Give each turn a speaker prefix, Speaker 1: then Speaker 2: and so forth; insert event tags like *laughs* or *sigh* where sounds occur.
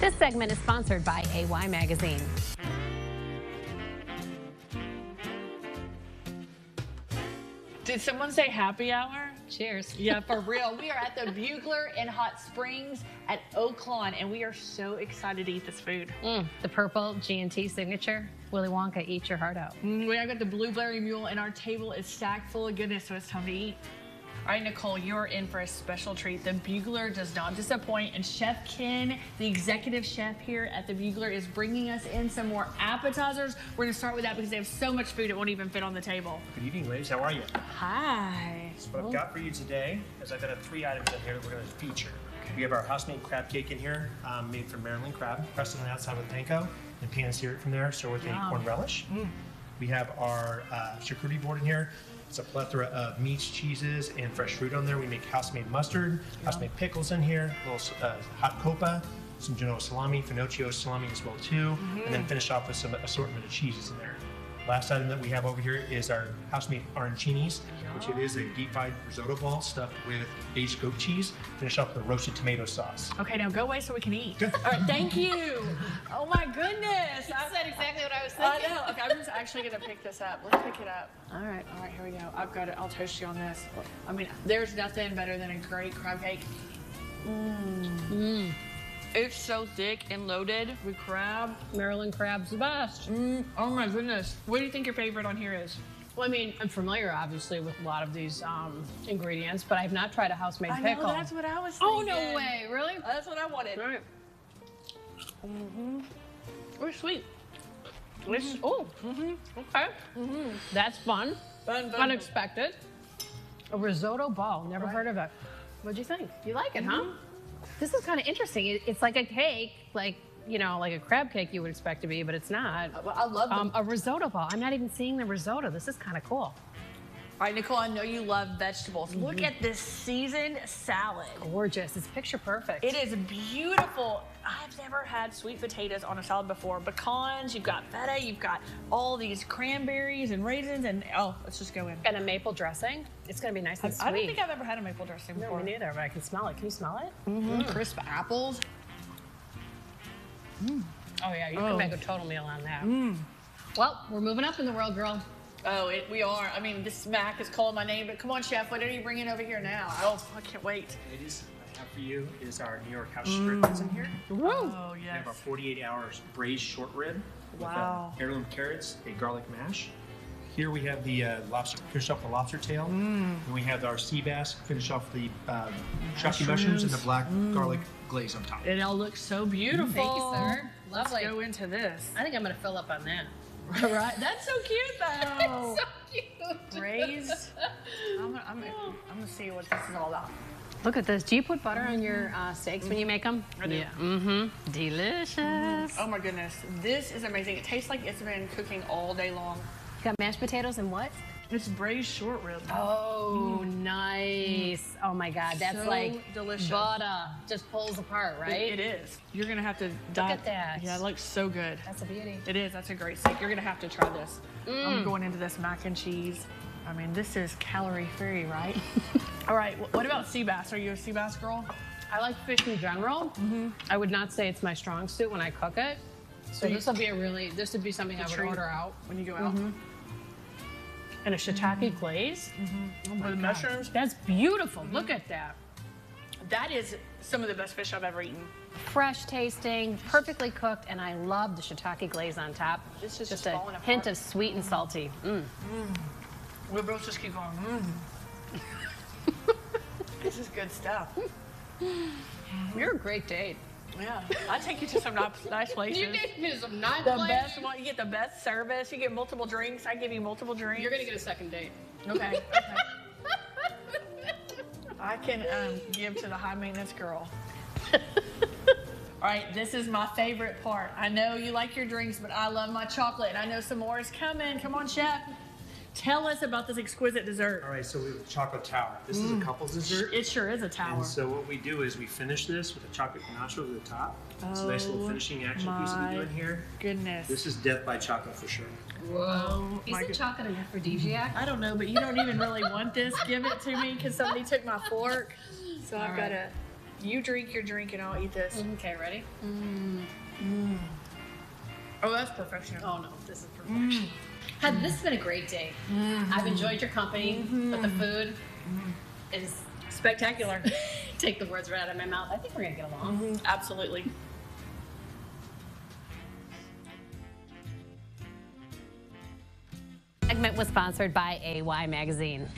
Speaker 1: This segment is sponsored by AY Magazine.
Speaker 2: Did someone say happy hour?
Speaker 1: Cheers. *laughs*
Speaker 2: Yeah, for real. We are at the Bugler in Hot Springs at Oaklawn, and we are so excited to eat this food.
Speaker 1: Mm, the purple G&T signature. Willy Wonka, eat your heart out.
Speaker 2: Mm, we have got the blueberry mule, and our table is stacked full of goodness, so it's time to eat. All right, Nichole, you're in for a special treat. The Bugler does not disappoint, and Chef Ken, the executive chef here at the Bugler, is bringing us in some more appetizers. We're gonna start with that because they have so much food it won't even fit on the table.
Speaker 3: Good evening, ladies. How are you?
Speaker 2: Hi.
Speaker 3: So what I've got for you today is I've got three items in here that we're going to feature. We have our house-made crab cake in here, um, made from Maryland crab, pressed on the outside with panko, and pan seared from there, served with a corn relish. We have our uh, charcuterie board in here. It's a plethora of meats, cheeses, and fresh fruit on there. We make house-made mustard, house-made pickles in here, a little uh, hot coppa, some Genoa salami, Finocchio salami as well too, and then finish off with some assortment of cheeses in there. Last item that we have over here is our house-made arancinis, which it is a deep-fried risotto ball stuffed with aged goat cheese. Finish off with a roasted tomato sauce.
Speaker 2: Okay, now go away so we can eat. All right, thank you. Oh my goodness. I
Speaker 1: said exactly what I was thinking.
Speaker 2: I know. Okay, I'm just actually gonna pick this up. Let's pick it up.
Speaker 1: All right.
Speaker 2: All right, here we go. I've got it. I'll toast you on this. I mean, there's nothing better than a great crab cake. Mmm. mmm. It's so thick and loaded with crab.
Speaker 1: Maryland crab's the best.
Speaker 2: Mm. Oh my goodness. What do you think your favorite on here is?
Speaker 1: Well, I mean, I'm familiar, obviously, with a lot of these um, ingredients, but I have not tried a house-made
Speaker 2: I
Speaker 1: pickle.
Speaker 2: know, that's what I was thinking.
Speaker 1: oh,
Speaker 2: thinking.
Speaker 1: no way. Really?
Speaker 2: That's what I wanted.
Speaker 1: All right.
Speaker 2: We're sweet.
Speaker 1: This, oh, mhm. okay. Mm -hmm. That's fun.
Speaker 2: Fun, fun,
Speaker 1: Unexpected. A risotto ball. Never heard of it. What'd you think? You like it, huh? This is kind of interesting. It, it's like a cake, like you know, like a crab cake you would expect to be, but it's not.
Speaker 2: I love them.
Speaker 1: Um, a risotto ball. I'm not even seeing the risotto. This is kind of cool.
Speaker 2: All right, Nichole, I know you love vegetables. Look at this seasoned salad.
Speaker 1: Gorgeous. It's picture perfect.
Speaker 2: It is beautiful. I've never had sweet potatoes on a salad before. Pecans, you've got feta, you've got all these cranberries and raisins, and oh, let's just go in.
Speaker 1: and a maple dressing. It's gonna be nice and sweet.
Speaker 2: I don't think I've ever had a maple dressing
Speaker 1: No,
Speaker 2: before.
Speaker 1: me neither, but I can smell it. Can you smell it?
Speaker 2: Mm -hmm. Crisp apples.
Speaker 1: Oh yeah, you
Speaker 2: Oh.
Speaker 1: can make a total meal on that. Well, we're moving up in the world, girl.
Speaker 2: Oh, it, we are. I mean, this Mac is calling my name, but come on, chef, what are you bringing over here now? Oh, I can't wait.
Speaker 3: Ladies, what I have for you is our New York house strip that's in here. Woo.
Speaker 2: Oh,
Speaker 3: We have our 48 hours braised short rib
Speaker 2: Wow.
Speaker 3: with uh, heirloom carrots, a garlic mash. Here we have the uh, lobster, finish off the lobster tail. And we have our sea bass, finish off the uh, shiitake mushrooms and the black garlic glaze on top.
Speaker 2: It all looks so beautiful.
Speaker 1: Thank you, sir.
Speaker 2: Let's
Speaker 1: Lovely.
Speaker 2: go into this.
Speaker 1: I think I'm gonna fill up on that. *laughs*
Speaker 2: right. That's so cute, though. *laughs*
Speaker 1: so *laughs* cute.
Speaker 2: Raised. I'm gonna, I'm, gonna, I'm gonna see what this is all about.
Speaker 1: Look at this. Do you put butter on your uh, steaks when you make them?
Speaker 2: I do.
Speaker 1: Yeah. Mm-hmm. Delicious.
Speaker 2: Oh my goodness, this is amazing. It tastes like it's been cooking all day long.
Speaker 1: You got mashed potatoes and what?
Speaker 2: It's braised short rib.
Speaker 1: Oh, mm. nice. Mm. Oh my God, that's
Speaker 2: So
Speaker 1: like
Speaker 2: delicious.
Speaker 1: butter. Just pulls apart, right?
Speaker 2: It, it is. You're gonna have to dive.
Speaker 1: at that.
Speaker 2: Yeah, it looks so good.
Speaker 1: That's a beauty.
Speaker 2: It is. That's a great steak. You're gonna have to try this. I'm mm. going into this mac and cheese. I mean, this is calorie free, right? *laughs* all right. What about sea bass? Are you a sea bass girl?
Speaker 1: I like fish in general. Mm-hmm. I would not say it's my strong suit when I cook it. So
Speaker 2: you-
Speaker 1: this will be a really, this would be something I would order out.
Speaker 2: When you go out. Mm-hmm.
Speaker 1: And a shiitake glaze.
Speaker 2: Oh my With mushrooms.
Speaker 1: That's beautiful. Look at that.
Speaker 2: That is some of the best fish I've ever eaten.
Speaker 1: Fresh tasting, perfectly cooked, and I love the shiitake glaze on top.
Speaker 2: This is
Speaker 1: just
Speaker 2: just
Speaker 1: a
Speaker 2: falling
Speaker 1: hint of sweet and salty. Mm.
Speaker 2: We'll both just keep going. Mm. *laughs* this is good stuff.
Speaker 1: You're a great date.
Speaker 2: Yeah, I take you to some nice, nice places.
Speaker 1: me to some nice
Speaker 2: the best one. You get the best service. You get multiple drinks. I give you multiple drinks.
Speaker 1: You're gonna get a second date.
Speaker 2: okay. okay. *laughs* I can um, give to the high maintenance girl. All right, this is my favorite part. I know you like your drinks, but I love my chocolate, and I know some more is coming. Come on, chef. Tell us about this exquisite dessert.
Speaker 3: All right, so we have chocolate tower. This is a mm. couple's dessert.
Speaker 2: It sure is a tower.
Speaker 3: And so what we do is we finish this with a chocolate ganache over the top. Oh, It's a nice little
Speaker 2: Oh
Speaker 3: finishing action piece that we do
Speaker 2: my
Speaker 3: in here.
Speaker 2: Goodness.
Speaker 3: This is death by chocolate for sure.
Speaker 2: Whoa. my
Speaker 1: Isn't
Speaker 2: good-
Speaker 1: chocolate an aphrodisiac?
Speaker 2: I don't know, but you don't even really want this. Give it to me because somebody took my fork. So I've
Speaker 1: All
Speaker 2: got
Speaker 1: right.
Speaker 2: to. You drink your drink and I'll eat this.
Speaker 1: Okay, ready? Mm. Mm.
Speaker 2: Oh, that's perfection.
Speaker 1: Oh no, this is perfection. Mm. Had this been a great day? Mm-hmm. I've enjoyed your company, but the mm-hmm. food mm-hmm. is
Speaker 2: Spectacular. *laughs*
Speaker 1: take the words right out of my mouth. I think we're gonna get along.
Speaker 2: Absolutely.
Speaker 1: Segment was sponsored by AY Magazine.